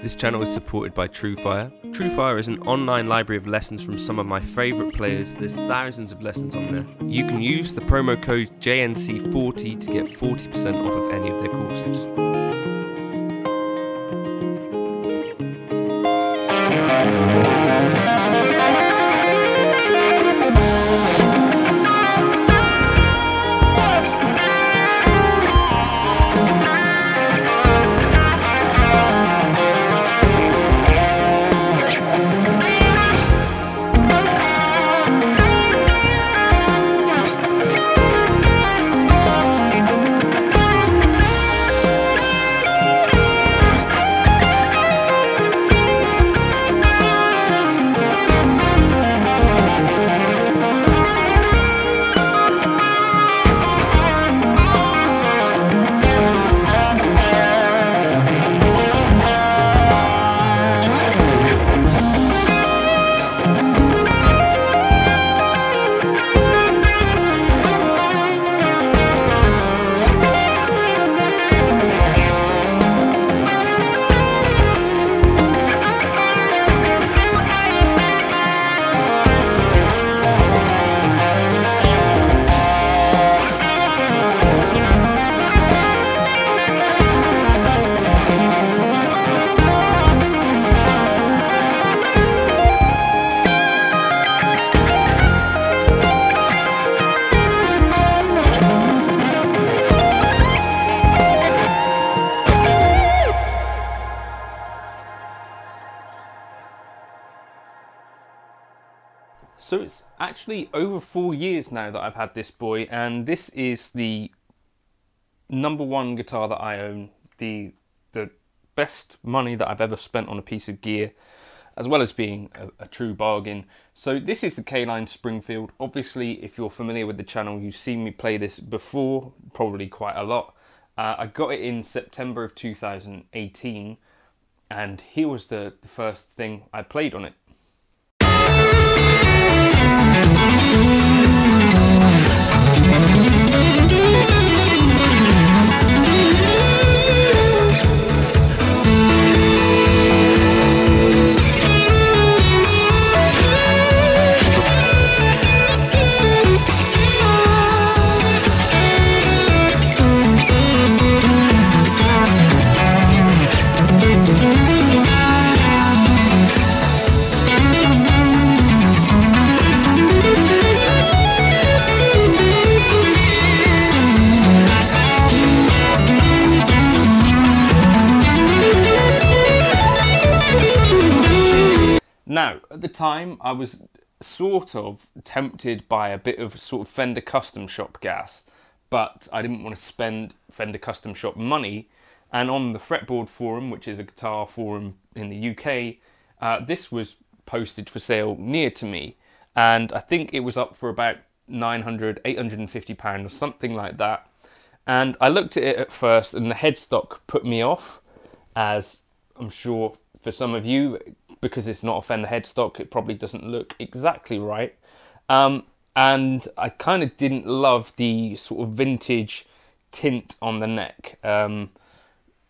This channel is supported by TrueFire. TrueFire is an online library of lessons from some of my favourite players. There's thousands of lessons on there. You can use the promo code JNC40 to get 40% off of any of their courses. Actually over four years now that I've had this boy, and this is the number one guitar that I own, the the best money that I've ever spent on a piece of gear, as well as being a, a true bargain. So this is the K-Line Springfield. Obviously, if you're familiar with the channel, you've seen me play this before, probably quite a lot. Uh, I got it in September of 2018, and here was the, the first thing I played on it. Thank you. Now, at the time, I was sort of tempted by a bit of sort of Fender Custom Shop gas, but I didn't want to spend Fender Custom Shop money. And on the Fretboard forum, which is a guitar forum in the UK, uh, this was posted for sale near to me. And I think it was up for about 900, 850 pounds or something like that. And I looked at it at first and the headstock put me off, as I'm sure for some of you, because it's not a Fender headstock, it probably doesn't look exactly right. Um, and I kind of didn't love the sort of vintage tint on the neck. Um,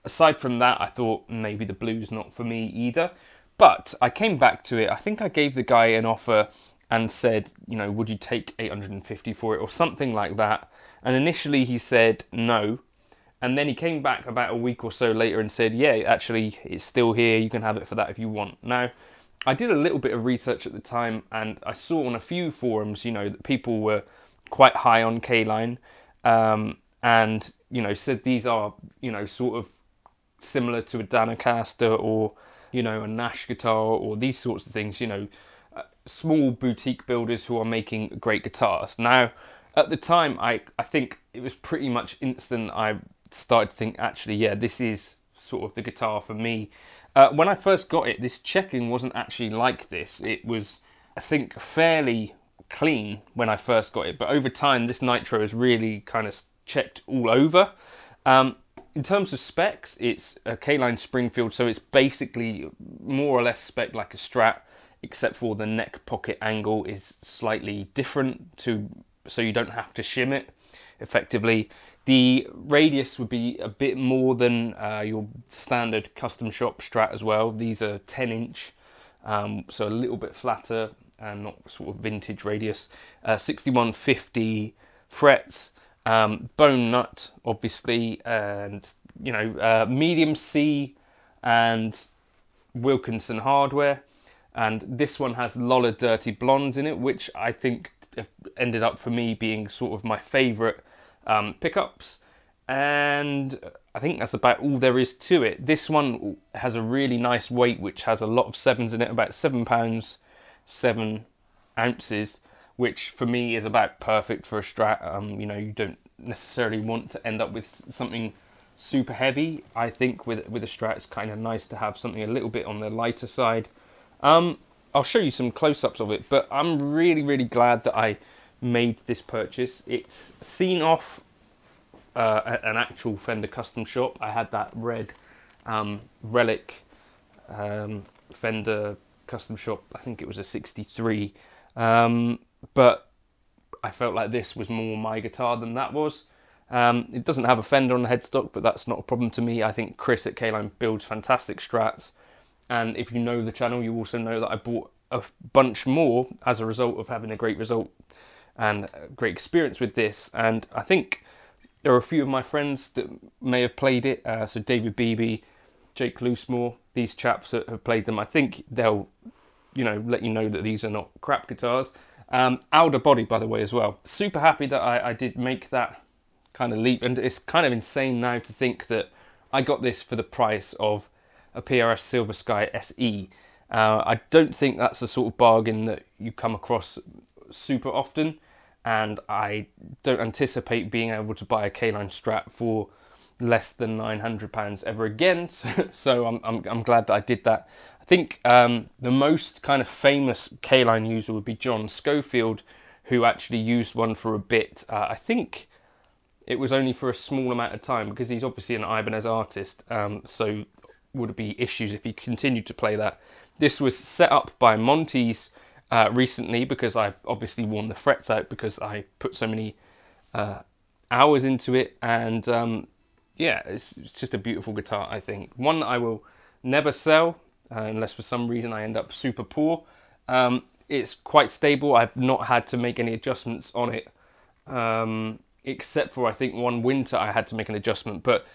aside from that, I thought maybe the blue's not for me either. But I came back to it. I think I gave the guy an offer and said, you know, would you take 850 for it or something like that? And initially he said no. And then he came back about a week or so later and said, yeah, actually, it's still here. You can have it for that if you want. Now, I did a little bit of research at the time and I saw on a few forums, you know, that people were quite high on K-Line um, and, you know, said these are, you know, sort of similar to a Danocaster or, you know, a Nash guitar or these sorts of things, you know, uh, small boutique builders who are making great guitars. Now, at the time, I, I think it was pretty much instant. I started to think, actually, yeah, this is sort of the guitar for me. Uh, when I first got it, this checking wasn't actually like this. It was, I think, fairly clean when I first got it, but over time, this Nitro has really kind of checked all over. Um, in terms of specs, it's a K-Line Springfield, so it's basically more or less spec like a Strat, except for the neck pocket angle is slightly different to, so you don't have to shim it effectively. The radius would be a bit more than uh, your standard custom shop Strat as well. These are 10 inch, um, so a little bit flatter and not sort of vintage radius. Uh, 6150 frets, um, bone nut obviously, and you know uh, medium C and Wilkinson hardware. And this one has Lollar Dirty Blondes in it, which I think ended up for me being sort of my favourite um, pickups. And I think that's about all there is to it. This one has a really nice weight, which has a lot of sevens in it, about seven pounds, seven ounces, which for me is about perfect for a strat. Um, you know, you don't necessarily want to end up with something super heavy. I think with with a strat, it's kind of nice to have something a little bit on the lighter side. Um, I'll show you some close-ups of it, but I'm really, really glad that I made this purchase. It's seen off uh, an actual Fender custom shop. I had that red um, relic um, Fender custom shop. I think it was a 63. Um, but I felt like this was more my guitar than that was. Um, it doesn't have a Fender on the headstock, but that's not a problem to me. I think Chris at K-Line builds fantastic strats. And if you know the channel, you also know that I bought a bunch more as a result of having a great result and great experience with this. And I think there are a few of my friends that may have played it. Uh, so David Beebe, Jake Loosemore, these chaps that have played them. I think they'll, you know, let you know that these are not crap guitars. Um, Alder body, by the way, as well. Super happy that I, I did make that kind of leap, and it's kind of insane now to think that I got this for the price of a PRS Silver Sky SE. Uh, I don't think that's the sort of bargain that you come across super often and I don't anticipate being able to buy a K-Line strap for less than £900 ever again. So, so I'm, I'm, I'm, glad that I did that. I think um, the most kind of famous K-Line user would be John Scofield, who actually used one for a bit. Uh, I think it was only for a small amount of time because he's obviously an Ibanez artist. Um, so would be issues if he continued to play that. This was set up by Monty's uh, recently because I obviously worn the frets out because I put so many uh, hours into it. And um, yeah, it's, it's, just a beautiful guitar, I think. One that I will never sell uh, unless for some reason I end up super poor. Um, it's quite stable. I've not had to make any adjustments on it, um, except for I think one winter I had to make an adjustment. But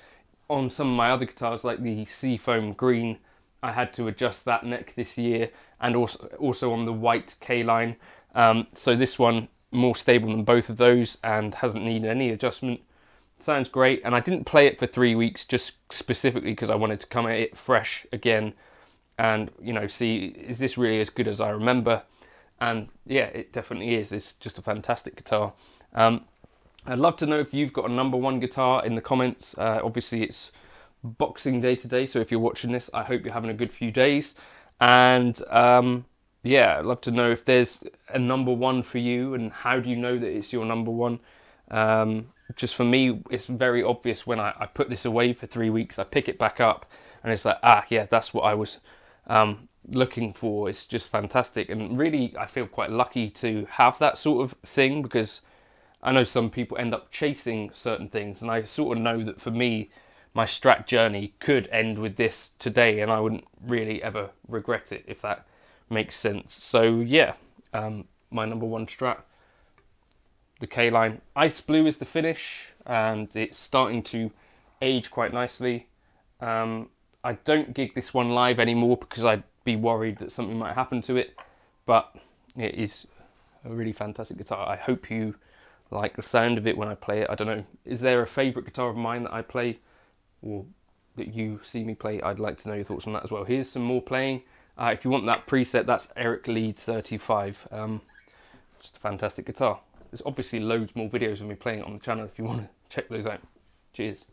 on some of my other guitars, like the Seafoam Green, I had to adjust that neck this year and also, also on the white K-line. Um, so this one more stable than both of those and hasn't needed any adjustment. Sounds great. And I didn't play it for three weeks just specifically because I wanted to come at it fresh again and, you know, see, is this really as good as I remember? And yeah, it definitely is. It's just a fantastic guitar. Um, I'd love to know if you've got a number one guitar in the comments. Uh, obviously, it's Boxing Day today, so if you're watching this, I hope you're having a good few days. And um, yeah, I'd love to know if there's a number one for you and how do you know that it's your number one. Um, just for me, it's very obvious when I, I, put this away for three weeks, I pick it back up and it's like, ah, yeah, that's what I was um, looking for. It's just fantastic. And really, I feel quite lucky to have that sort of thing because I know some people end up chasing certain things, and I sort of know that for me, my strat journey could end with this today, and I wouldn't really ever regret it if that makes sense. So yeah, um, my number one strat, the K line. Ice blue is the finish, and it's starting to age quite nicely. Um, I don't gig this one live anymore because I'd be worried that something might happen to it, but it is a really fantastic guitar. I hope you like the sound of it when I play it. I don't know. Is there a favourite guitar of mine that I play or that you see me play? I'd like to know your thoughts on that as well. Here's some more playing. Uh, if you want that preset, that's Eric Lead 35. Um, just a fantastic guitar. There's obviously loads more videos of me playing on the channel if you want to check those out. Cheers.